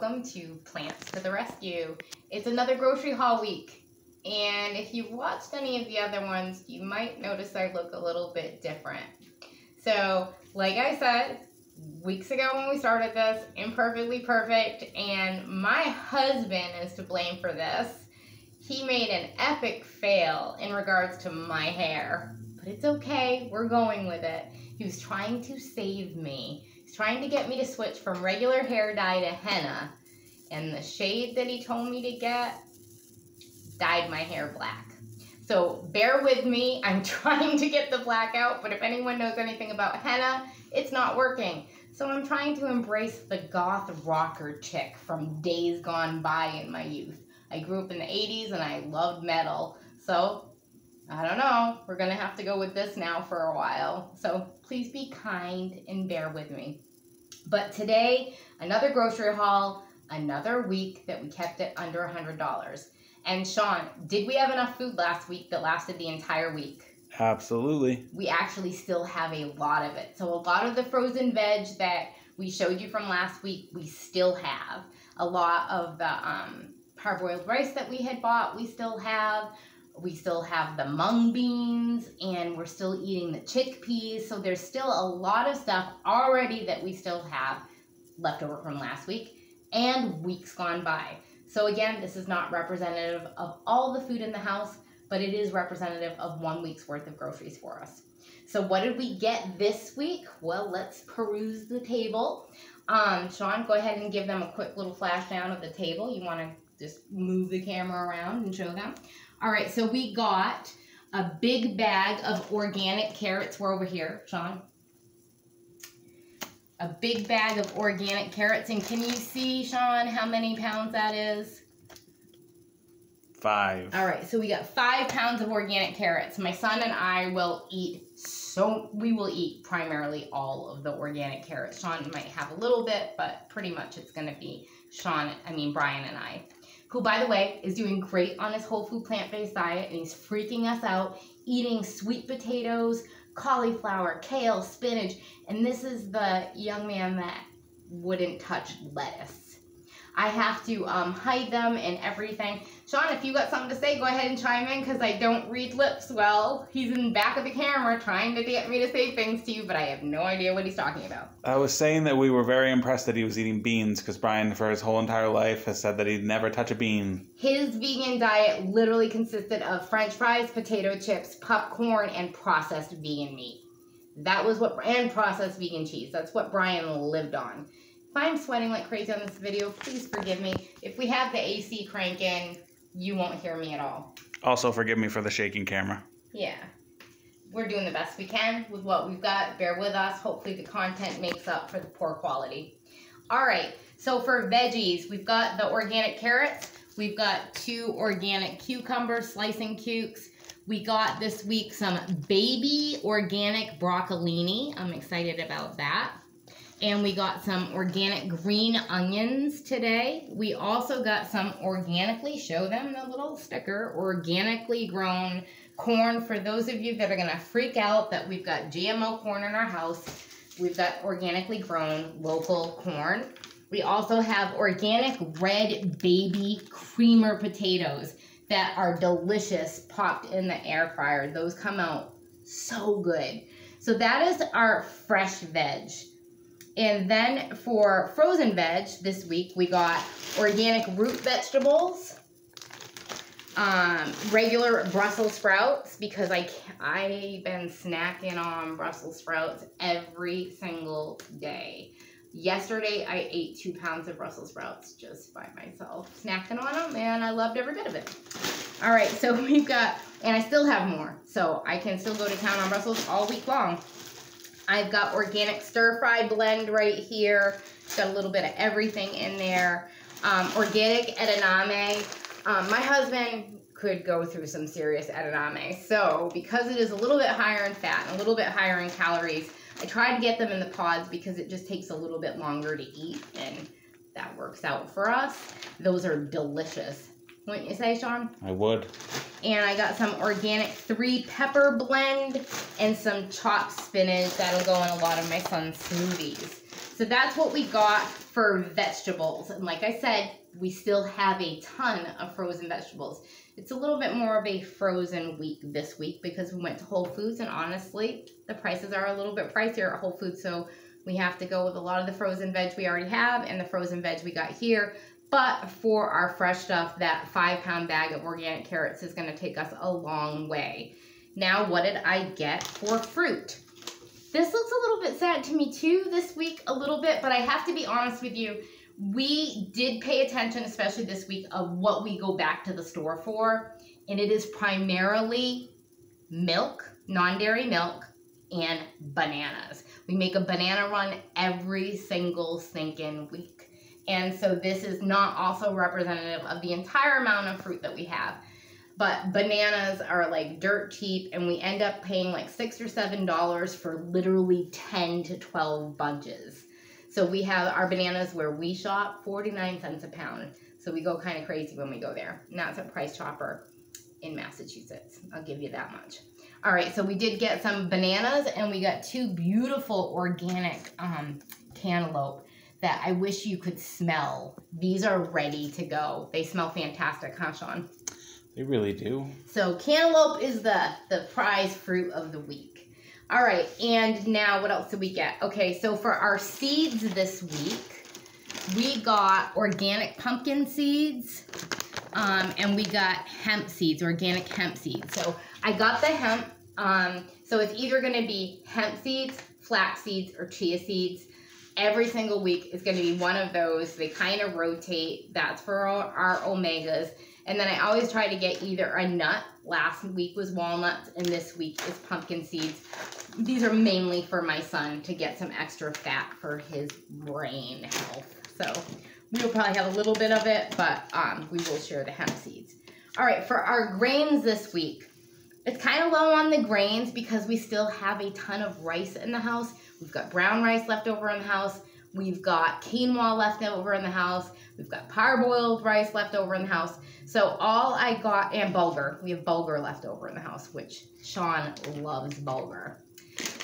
welcome to Plants to the Rescue. It's another grocery haul week, and if you've watched any of the other ones, you might notice I look a little bit different. So, like I said, weeks ago when we started this, imperfectly perfect, and my husband is to blame for this. He made an epic fail in regards to my hair, but it's okay, we're going with it. He was trying to save me trying to get me to switch from regular hair dye to henna. And the shade that he told me to get dyed my hair black. So bear with me. I'm trying to get the black out, but if anyone knows anything about henna, it's not working. So I'm trying to embrace the goth rocker chick from days gone by in my youth. I grew up in the 80s and I loved metal. So I don't know. We're going to have to go with this now for a while. So please be kind and bear with me. But today, another grocery haul, another week that we kept it under $100. And Sean, did we have enough food last week that lasted the entire week? Absolutely. We actually still have a lot of it. So a lot of the frozen veg that we showed you from last week, we still have. A lot of the um, parboiled rice that we had bought, we still have we still have the mung beans and we're still eating the chickpeas. So there's still a lot of stuff already that we still have left over from last week and weeks gone by. So again, this is not representative of all the food in the house, but it is representative of one week's worth of groceries for us. So what did we get this week? Well, let's peruse the table. Um, Sean, go ahead and give them a quick little flash down of the table. You want to just move the camera around and show them. All right, so we got a big bag of organic carrots. We're over here, Sean. A big bag of organic carrots. And can you see, Sean, how many pounds that is? Five. All right, so we got five pounds of organic carrots. My son and I will eat so, we will eat primarily all of the organic carrots. Sean might have a little bit, but pretty much it's going to be Sean, I mean, Brian and I who, by the way, is doing great on his whole food plant based diet and he's freaking us out eating sweet potatoes, cauliflower, kale, spinach. And this is the young man that wouldn't touch lettuce. I have to um, hide them and everything. Sean, if you got something to say, go ahead and chime in because I don't read lips well. He's in the back of the camera trying to get me to say things to you, but I have no idea what he's talking about. I was saying that we were very impressed that he was eating beans because Brian, for his whole entire life, has said that he'd never touch a bean. His vegan diet literally consisted of french fries, potato chips, popcorn, and processed vegan meat. That was what, and processed vegan cheese. That's what Brian lived on. If I'm sweating like crazy on this video, please forgive me. If we have the AC cranking, you won't hear me at all. Also, forgive me for the shaking camera. Yeah. We're doing the best we can with what we've got. Bear with us. Hopefully the content makes up for the poor quality. All right, so for veggies, we've got the organic carrots. We've got two organic cucumbers, slicing cukes. We got this week some baby organic broccolini. I'm excited about that. And we got some organic green onions today. We also got some organically, show them the little sticker, organically grown corn. For those of you that are gonna freak out that we've got GMO corn in our house, we've got organically grown local corn. We also have organic red baby creamer potatoes that are delicious popped in the air fryer. Those come out so good. So that is our fresh veg. And then for frozen veg this week, we got organic root vegetables, um, regular Brussels sprouts because I I've been snacking on Brussels sprouts every single day. Yesterday, I ate two pounds of Brussels sprouts just by myself, snacking on them, and I loved every bit of it. All right, so we've got, and I still have more, so I can still go to town on Brussels all week long. I've got organic stir fry blend right here. It's Got a little bit of everything in there. Um, organic edamame. Um, my husband could go through some serious edamame. So because it is a little bit higher in fat and a little bit higher in calories, I try to get them in the pods because it just takes a little bit longer to eat and that works out for us. Those are delicious. Wouldn't you say, Sean? I would. And I got some organic three pepper blend and some chopped spinach. That'll go in a lot of my son's smoothies. So that's what we got for vegetables. And like I said, we still have a ton of frozen vegetables. It's a little bit more of a frozen week this week because we went to Whole Foods and honestly, the prices are a little bit pricier at Whole Foods. So we have to go with a lot of the frozen veg we already have and the frozen veg we got here. But for our fresh stuff, that five pound bag of organic carrots is going to take us a long way. Now, what did I get for fruit? This looks a little bit sad to me too this week, a little bit, but I have to be honest with you. We did pay attention, especially this week, of what we go back to the store for. And it is primarily milk, non dairy milk, and bananas. We make a banana run every single stinking week. And so this is not also representative of the entire amount of fruit that we have. But bananas are like dirt cheap, and we end up paying like six or seven dollars for literally 10 to 12 bunches. So we have our bananas where we shop 49 cents a pound. So we go kind of crazy when we go there. And that's at Price Chopper in Massachusetts. I'll give you that much. All right, so we did get some bananas and we got two beautiful organic um, cantaloupe that I wish you could smell. These are ready to go. They smell fantastic, huh, Sean? They really do. So cantaloupe is the, the prize fruit of the week. All right, and now what else did we get? Okay, so for our seeds this week, we got organic pumpkin seeds, um, and we got hemp seeds, organic hemp seeds. So I got the hemp, um, so it's either gonna be hemp seeds, flax seeds, or chia seeds every single week is going to be one of those. They kind of rotate. That's for our, omegas. And then I always try to get either a nut. Last week was walnuts, and this week is pumpkin seeds. These are mainly for my son to get some extra fat for his brain health. So we'll probably have a little bit of it, but um, we will share the hemp seeds. All right, for our grains this week, it's kind of low on the grains because we still have a ton of rice in the house. We've got brown rice left over in the house. We've got quinoa left over in the house. We've got parboiled rice left over in the house. So all I got, and bulgur. We have bulgur left over in the house, which Sean loves bulgur.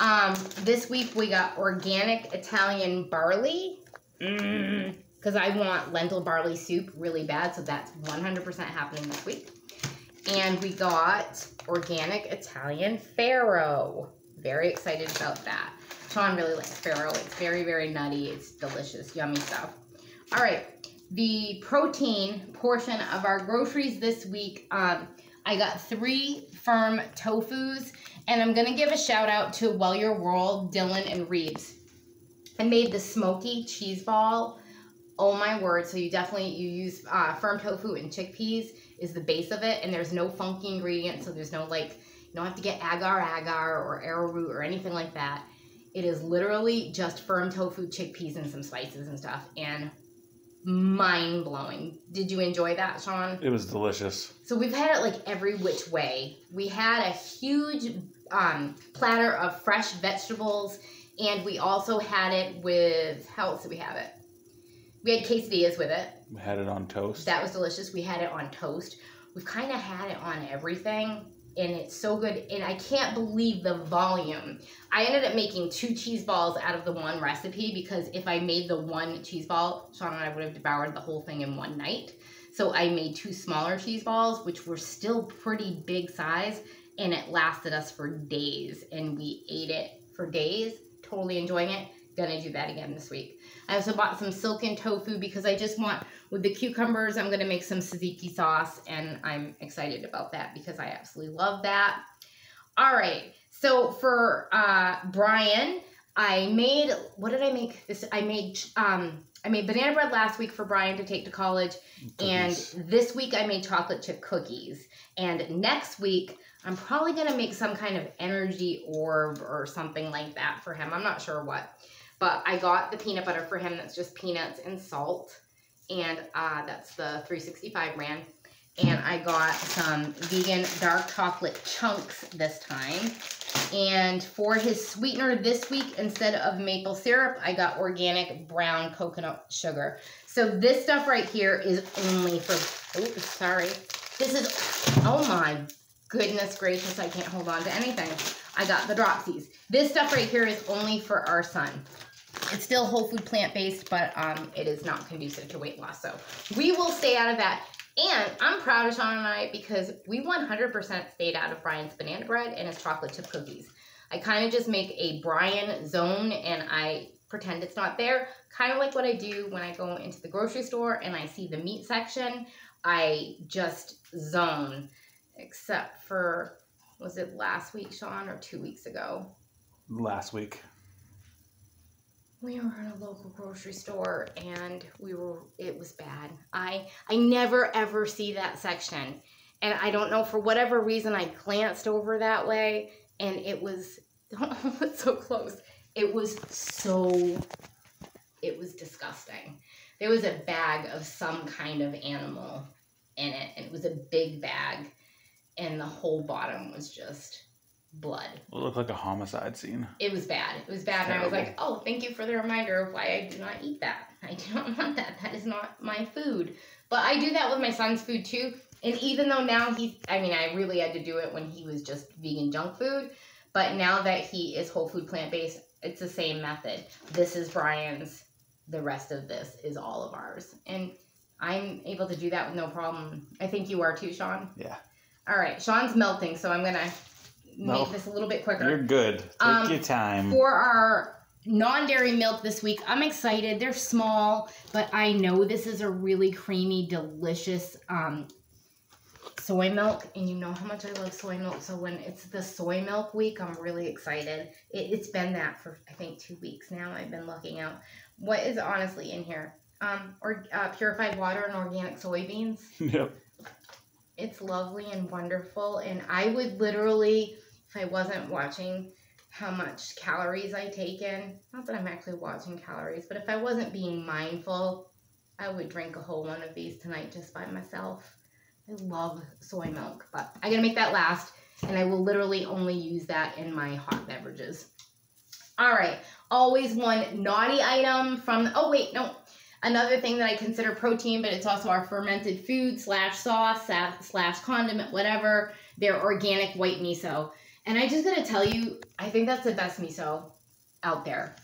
Um, this week we got organic Italian barley. Because mm, I want lentil barley soup really bad, so that's 100% happening this week. And we got organic Italian farro. Very excited about that. Sean really likes farro. It's very, very nutty. It's delicious, yummy stuff. All right, the protein portion of our groceries this week, um, I got three firm tofus, and I'm gonna give a shout out to Well Your World, Dillan and Reeves. I made the smoky cheese ball. Oh my word! So you definitely you use uh, firm tofu and chickpeas is the base of it, and there's no funky ingredients, so there's no like you don't have to get agar agar or arrowroot or anything like that. It is literally just firm tofu, chickpeas, and some spices and stuff, and mind blowing. Did you enjoy that, Sean? It was delicious. So we've had it like every which way. We had a huge um, platter of fresh vegetables, and we also had it with how else did we have it? We had quesadillas with it. We had it on toast. That was delicious. We had it on toast. We've kind of had it on everything and it's so good and I can't believe the volume. I ended up making two cheese balls out of the one recipe because if I made the one cheese ball, Sean and I would have devoured the whole thing in one night. So I made two smaller cheese balls, which were still pretty big size, and it lasted us for days. And we ate it for days, totally enjoying it. Gonna do that again this week. I also bought some silken tofu because I just want, with the cucumbers, I'm going to make some tzatziki sauce, and I'm excited about that because I absolutely love that. All right, so for uh, Brian, I made, what did I make? This I made, um, I made banana bread last week for Brian to take to college, cookies. and this week I made chocolate chip cookies. And next week, I'm probably going to make some kind of energy orb or something like that for him. I'm not sure what. But I got the peanut butter for him that's just peanuts and salt. And uh, that's the 365 brand. And I got some vegan dark chocolate chunks this time. And for his sweetener this week, instead of maple syrup, I got organic brown coconut sugar. So this stuff right here is only for, oh, sorry. This is, oh my goodness gracious, I can't hold on to anything. I got the dropsies. This stuff right here is only for our son. It's still whole food plant based, but um, it is not conducive to weight loss. So we will stay out of that. And I'm proud of Sean and I because we 100% stayed out of Brian's banana bread and his chocolate chip cookies. I kind of just make a Brian zone and I pretend it's not there. Kind of like what I do when I go into the grocery store and I see the meat section. I just zone, except for, was it last week, Sean, or two weeks ago? Last week. We were in a local grocery store and we were, it was bad. I, I never ever see that section. And I don't know, for whatever reason, I glanced over that way and it was, so close. It was so, it was disgusting. There was a bag of some kind of animal in it, and it was a big bag, and the whole bottom was just blood. It looked like a homicide scene. It was bad. It was bad, and I was like, "Oh, thank you for the reminder of why I do not eat that. I do not want that. That is not my food." But I do that with my son's food too. And even though now he's, I mean, I really had to do it when he was just vegan junk food. But now that he is whole food plant based, it's the same method. This is Brian's. The rest of this is all of ours. And I'm able to do that with no problem. I think you are too, Sean. Yeah. All right, Sean's melting, so I'm gonna No. make this a little bit quicker. You're good. Take Um, your time. For our non-dairy milk this week, I'm excited. They're small, but I know this is a really creamy, delicious um, soy milk, and you know how much I love soy milk. So when it's the soy milk week, I'm really excited. It, it's been that for I think two weeks now. I've been looking out. What is honestly in here? Um, or uh, purified water and organic soybeans yep. it's lovely and wonderful and i would literally i wasn't watching how much calories i take in not that i'm actually watching calories but if i wasn't being mindful i would drink a whole one of these tonight just by myself i love soy milk but i gotta make that last and i will literally only use that in my hot beverages all right always one naughty item from oh wait no Another thing that I consider protein, but it's also our fermented food slash sauce slash condiment, whatever. They're organic white miso. And I just gotta tell you, I think that's the best miso out there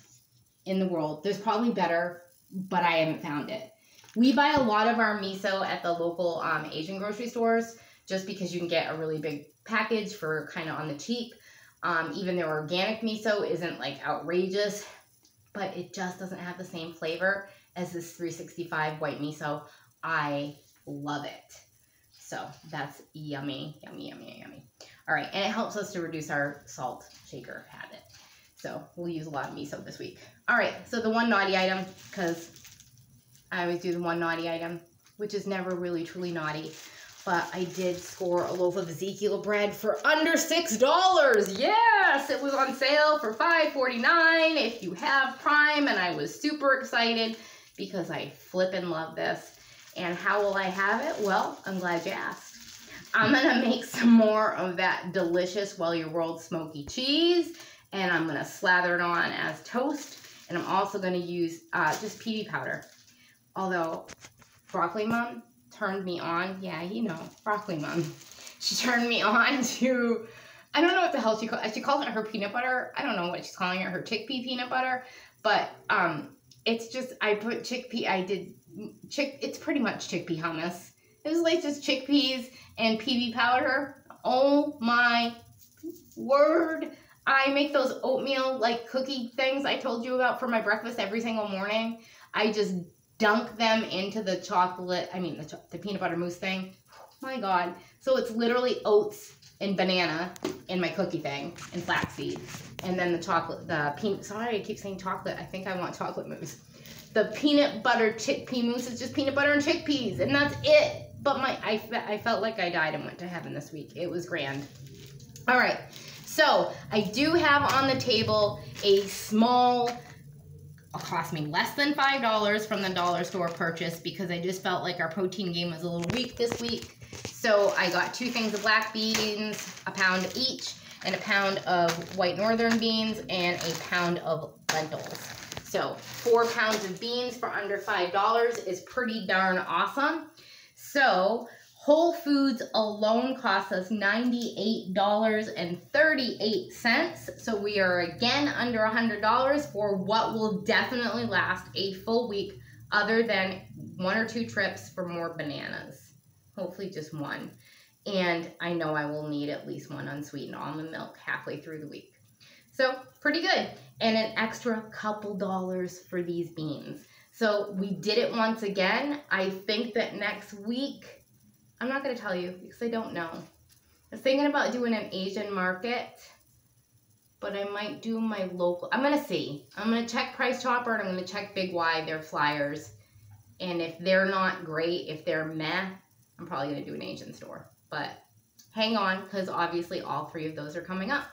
in the world. There's probably better, but I haven't found it. We buy a lot of our miso at the local um, Asian grocery stores just because you can get a really big package for kind of on the cheap. Um, even their organic miso isn't like outrageous, but it just doesn't have the same flavor as this 365 white miso. I love it. So that's yummy, yummy, yummy, yummy. All right, and it helps us to reduce our salt shaker habit. So we'll use a lot of miso this week. All right, so the one naughty item, because I always do the one naughty item, which is never really truly naughty. But I did score a loaf of Ezekiel bread for under six dollars. Yes, it was on sale for $5.49 if you have Prime, and I was super excited because I flip and love this. And how will I have it? Well, I'm glad you asked. I'm gonna make some more of that delicious Well Your World smoky cheese, and I'm gonna slather it on as toast. And I'm also gonna use uh, just PB powder. Although Broccoli Mom turned me on, yeah, you know, Broccoli Mom. She turned me on to, I don't know what the hell she calls. She calls it her peanut butter. I don't know what she's calling it, her chickpea peanut butter. But um, it's just I put chickpea. I did chick. It's pretty much chickpea hummus. It was like just chickpeas and PB powder. Oh my word! I make those oatmeal like cookie things I told you about for my breakfast every single morning. I just dunk them into the chocolate. I mean the the peanut butter mousse thing. Oh my god! So it's literally oats and banana in my cookie thing and flaxseed and then the chocolate the peanut sorry i keep saying chocolate i think i want chocolate mousse the peanut butter chickpea mousse is just peanut butter and chickpeas and that's it but my I, I felt like i died and went to heaven this week it was grand all right so i do have on the table a small cost me less than five dollars from the dollar store purchase because i just felt like our protein game was a little weak this week so I got two things of black beans, a pound each, and a pound of white northern beans, and a pound of lentils. So four pounds of beans for under $5 is pretty darn awesome. So Whole Foods alone costs us $98.38. So we are again under $100 for what will definitely last a full week, other than one or two trips for more bananas. Hopefully, just one. And I know I will need at least one unsweetened almond milk halfway through the week. So, pretty good. And an extra couple dollars for these beans. So, we did it once again. I think that next week I'm not going to tell you because I don't know. I was thinking about doing an Asian market, but I might do my local. I'm going to see. I'm going to check Price Chopper and I'm going to check Big Y, their flyers. And if they're not great, if they're meh, I'm probably going to do an Asian store. But hang on because obviously all three of those are coming up.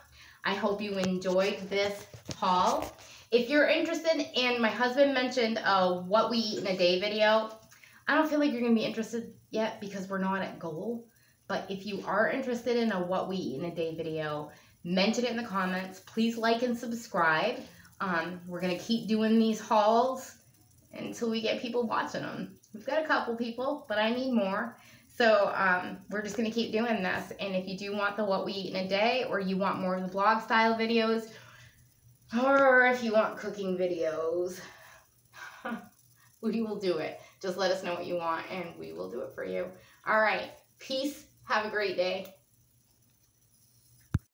I hope you enjoyed this haul. If you're interested, and my husband mentioned uh, what we eat in a day video, I don't feel like you're going to be interested yet because we're not at goal. But if you are interested in a what we eat in a day video, mention it in the comments. Please like and subscribe. Um, we're going to keep doing these hauls until we get people watching them. We've got a couple people, but I need more. So um, we're just going to keep doing this. And if you do want the what we eat in a day, or you want more of the blog style videos, or if you want cooking videos, we will do it. Just let us know what you want and we will do it for you. All right. Peace. Have a great day.